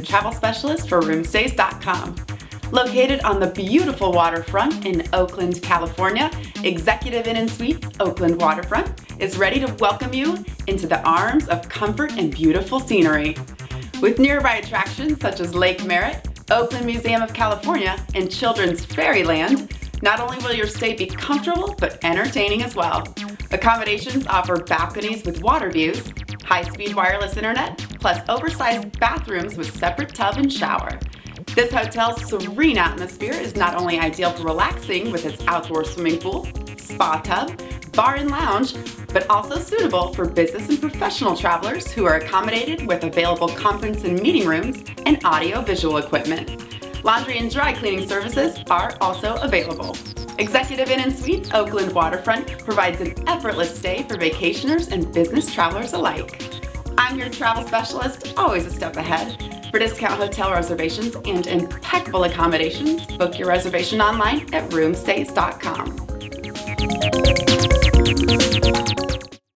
travel specialist for roomstays.com. Located on the beautiful waterfront in Oakland, California, Executive Inn and Suites Oakland Waterfront is ready to welcome you into the arms of comfort and beautiful scenery. With nearby attractions such as Lake Merritt, Oakland Museum of California, and Children's Fairyland, not only will your stay be comfortable, but entertaining as well. Accommodations offer balconies with water views, high-speed wireless internet, plus oversized bathrooms with separate tub and shower. This hotel's serene atmosphere is not only ideal for relaxing with its outdoor swimming pool, spa tub, bar and lounge, but also suitable for business and professional travelers who are accommodated with available conference and meeting rooms and audio-visual equipment. Laundry and dry cleaning services are also available. Executive Inn and Suites Oakland Waterfront provides an effortless stay for vacationers and business travelers alike. I'm your travel specialist, always a step ahead. For discount hotel reservations and impeccable accommodations, book your reservation online at roomstays.com.